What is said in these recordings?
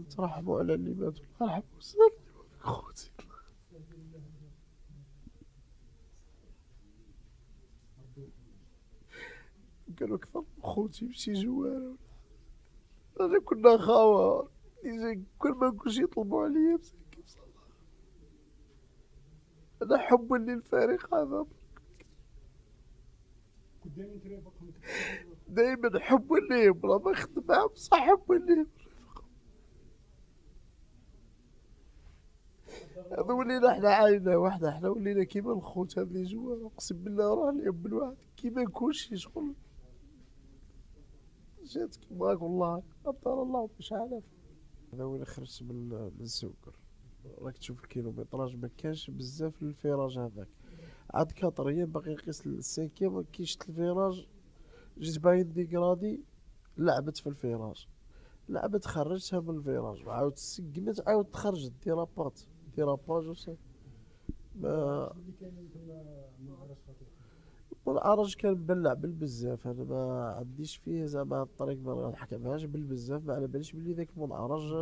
ترحموا على اللي ماتوا الله يرحمه ويسلم خوتي قالوا أكثر من خوتي بشي جوار أنا كنا خاوة كل ما نكونش يطلبوا عليا مساكين بصراحة أنا حب اللي الفارق هذا. دائما ترافقهم دايما حب اللي يبرى ما خدم معاهم بصح حب اللي يبرى هذا ولينا حنا عاينة واحدة حنا ولينا كيما الخوت هاد اللي جوا أقسم بالله راه اليوم بالواحد كيما كلشي شغل. جات كيما هاك والله. قدر الله مش عارف. هذا وين خرجت من من راك تشوف الكيلومتراج ما كانش بزاف الفيراج هذاك. عاد quatrième باقي نقيس ال cinquième كي شت ال virage جيت باين dégradé لعبت في ال virage لعبت خرجتها من ال virage وعاود سقمت عاود تخرجت dérapat dérapage وصافي ما والعرج كان مبلع بالبزاف أنا ما عنديش فيه زعما الطريق ما نحكمهاش بالبزاف ما على باليش بلي ذاك منعرج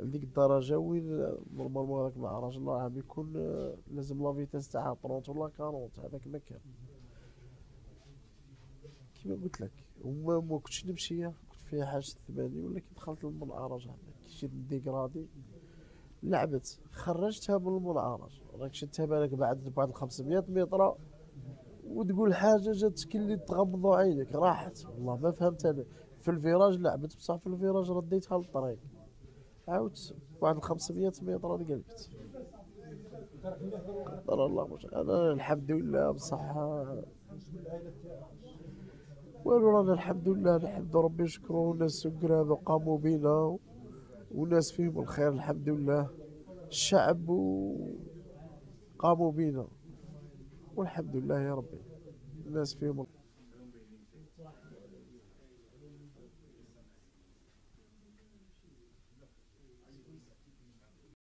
لديك الدرجة وين normalement هذاك المعرج الله عام يكون آه، لازم la vitesse تاعها 30 ولا 40 هذاك ما كان. كيما قلت لك وما ما كنتش نمشي كنت فيها حاجة 80 ولكن دخلت للمنعرج هذاك كي شدت ديكرادي لعبت خرجتها من المنعرج راك شدتها بالك بعد بعد 500 متر وتقول حاجة جات كلي تغمضوا عينك. راحت. والله ما فهمت أنا. في الفيراج لعبت بصح في الفيراج رديتها للطريق. عاودت بعد 500 متر قلبت قدر الله مش أنا الحمد لله بصح. والو رانا الحمد لله نحمد ربي نشكرو الناس سكر هذو قاموا بينا. وناس فيهم الخير الحمد لله الشعب. قاموا بينا والحمد لله يا ربي الناس فيهم